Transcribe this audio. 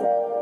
you